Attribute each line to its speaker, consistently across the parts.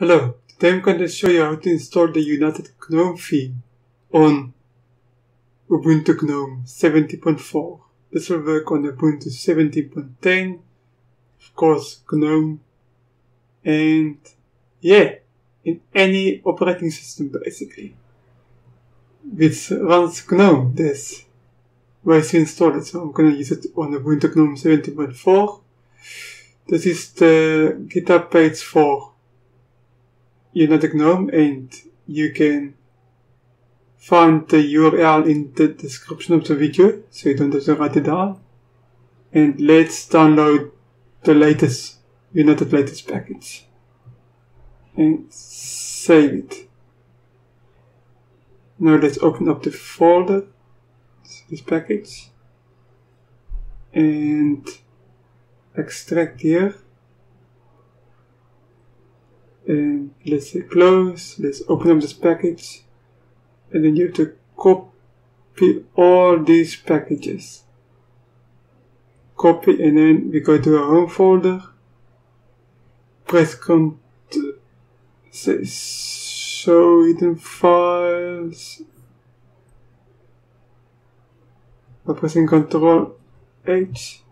Speaker 1: Hello, today I'm going to show you how to install the United GNOME theme on Ubuntu GNOME 70.4. This will work on Ubuntu 17.10, of course GNOME, and yeah, in any operating system basically. Which runs GNOME, this ways to install it, so I'm going to use it on Ubuntu GNOME 17.4. This is the GitHub page for United GNOME and you can find the URL in the description of the video so you don't have to write it down. And let's download the latest United latest package and save it. Now let's open up the folder, this package, and extract here. And let's say close, let's open up this package, and then you have to copy all these packages. Copy and then we go to our home folder, press Ctrl, say show hidden files, by pressing Ctrl H.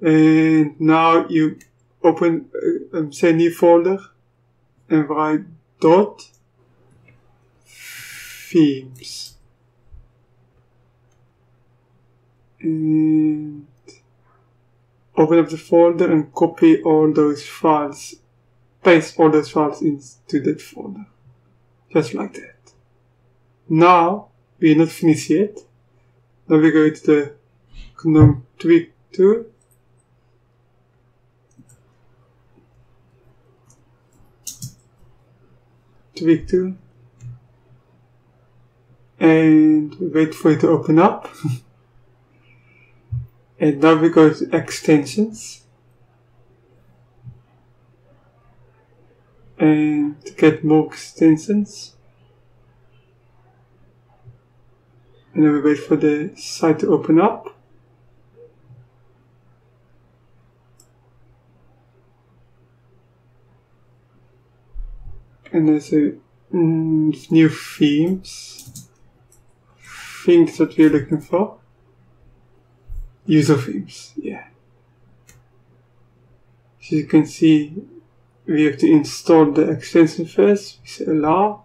Speaker 1: And now you open uh, um, say new folder and write dot themes. And open up the folder and copy all those files, paste all those files into that folder. Just like that. Now, we are not finished yet. Now we go to the GNOME tweak tool. Tool. And wait for it to open up. and now we go to extensions. And to get more extensions. and then we wait for the site to open up. And there's a mm, new themes, things that we're looking for. User themes, yeah. So you can see we have to install the extension first, we say allow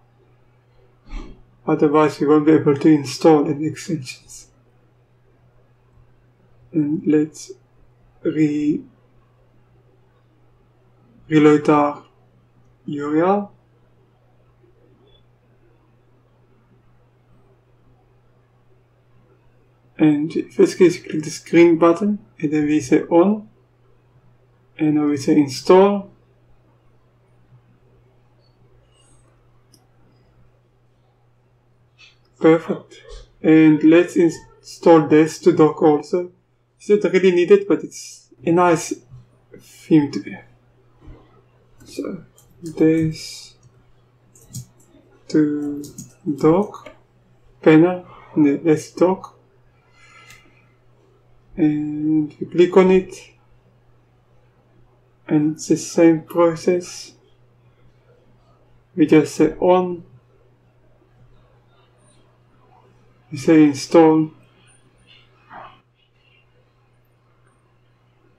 Speaker 1: Otherwise, we won't be able to install any extensions. And let's re reload our URL. And first case, click the screen button and then we say on and now we say install Perfect. And let's install Dash to Dock also. It's not really needed, but it's a nice theme to have. So, Dash to Dock panel, let's dock. And we click on it. And it's the same process. We just say on. We say install.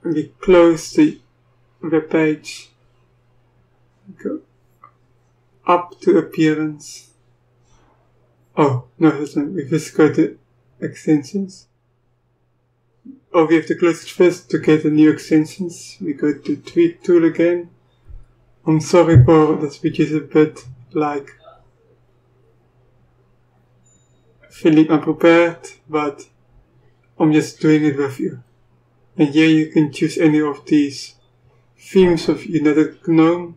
Speaker 1: We close the web page. Go up to appearance. Oh no we just go to extensions oh we have to close it first to get the new extensions we go to tweak tool again I'm sorry for this speech is a bit like feeling unprepared, but I'm just doing it with you. And here you can choose any of these themes of United GNOME.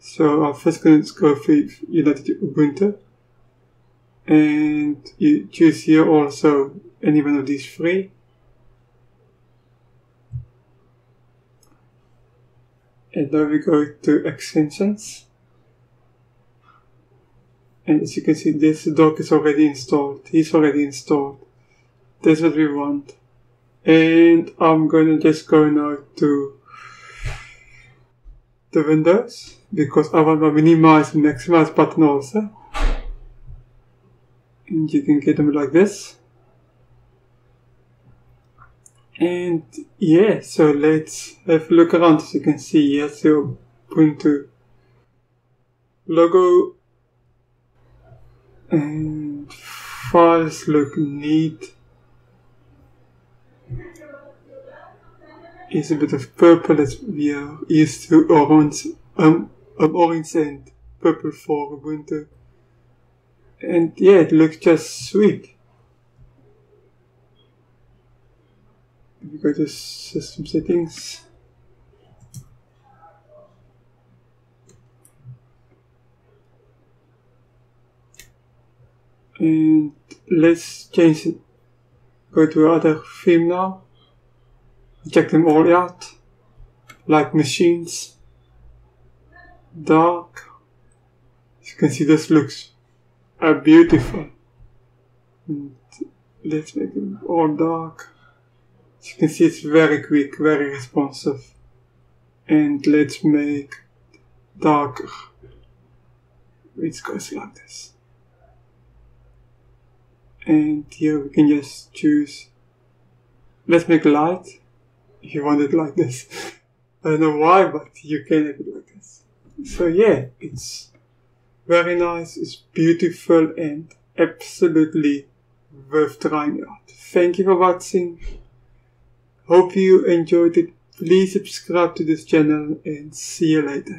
Speaker 1: So I'm first going to go for United Ubuntu. And you choose here also any one of these three. And now we go to extensions. And as you can see, this dock is already installed. He's already installed. That's what we want. And I'm gonna just go now to the windows because I want to minimize and maximize button also. And you can get them like this. And yeah, so let's have a look around as you can see here's the Ubuntu logo and files look neat. It's a bit of purple as we are used to orange, um, um, orange and purple for Ubuntu. And yeah, it looks just sweet. We go to system settings. And let's change it. Go to other theme now. Check them all out. Like machines. Dark. As you can see this looks uh, beautiful. And let's make them all dark you can see it's very quick, very responsive. And let's make darker. It goes like this. And here we can just choose. Let's make light. If you want it like this. I don't know why, but you can have it like this. So yeah, it's very nice, it's beautiful and absolutely worth trying out. Thank you for watching. Hope you enjoyed it. Please subscribe to this channel and see you later.